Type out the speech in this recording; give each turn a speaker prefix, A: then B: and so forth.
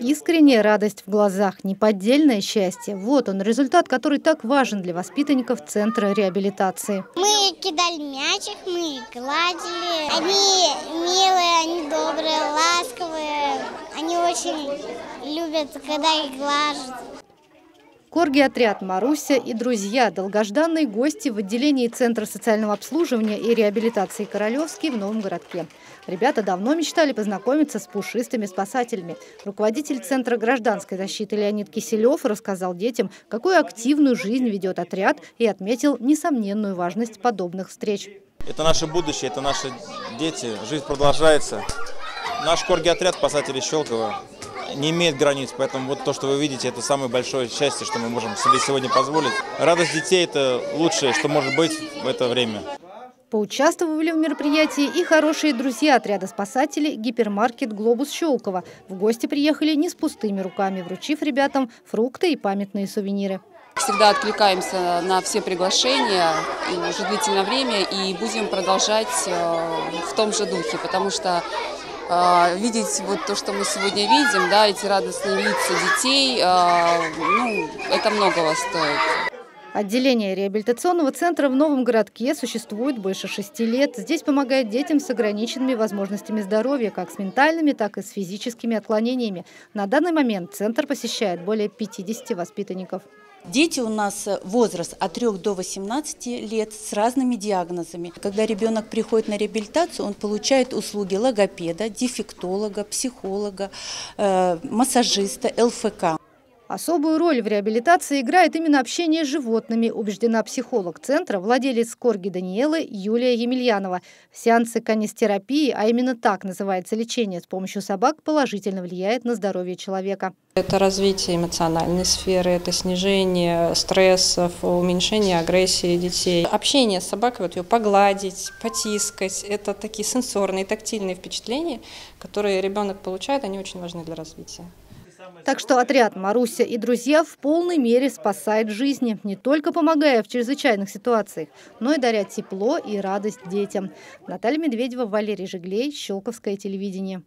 A: Искренняя радость в глазах, неподдельное счастье. Вот он, результат, который так важен для воспитанников Центра реабилитации.
B: Мы кидали мячик, мы гладили. Они милые, они добрые, ласковые. Они очень любят, когда их глажут.
A: Корги-отряд «Маруся» и друзья – долгожданные гости в отделении Центра социального обслуживания и реабилитации «Королевский» в Новом городке. Ребята давно мечтали познакомиться с пушистыми спасателями. Руководитель Центра гражданской защиты Леонид Киселев рассказал детям, какую активную жизнь ведет отряд и отметил несомненную важность подобных встреч.
C: Это наше будущее, это наши дети, жизнь продолжается. Наш корги-отряд спасателей Щелково не имеет границ, поэтому вот то, что вы видите, это самое большое счастье, что мы можем себе сегодня позволить. Радость детей – это лучшее, что может быть в это время.
A: Поучаствовали в мероприятии и хорошие друзья отряда спасателей гипермаркет «Глобус Щелково». В гости приехали не с пустыми руками, вручив ребятам фрукты и памятные сувениры.
D: Всегда откликаемся на все приглашения уже длительное время и будем продолжать э, в том же духе, потому что а, видеть вот то, что мы сегодня видим, да, эти радостные лица детей, а, ну, это многого стоит.
A: Отделение реабилитационного центра в Новом городке существует больше шести лет. Здесь помогает детям с ограниченными возможностями здоровья, как с ментальными, так и с физическими отклонениями. На данный момент центр посещает более 50 воспитанников.
E: Дети у нас э, возраст от 3 до 18 лет с разными диагнозами. Когда ребенок приходит на реабилитацию, он получает услуги логопеда, дефектолога, психолога, э, массажиста, ЛФК.
A: Особую роль в реабилитации играет именно общение с животными, убеждена психолог центра, владелец Корги Даниэлы Юлия Емельянова. Сеансы канистерапии, а именно так называется лечение с помощью собак, положительно влияет на здоровье человека.
F: Это развитие эмоциональной сферы, это снижение стрессов, уменьшение агрессии детей. Общение с собакой, вот ее погладить, потискать, это такие сенсорные, тактильные впечатления, которые ребенок получает, они очень важны для развития.
A: Так что отряд «Маруся и друзья» в полной мере спасает жизни, не только помогая в чрезвычайных ситуациях, но и даря тепло и радость детям. Наталья Медведева, Валерий Жиглей, Щелковское телевидение.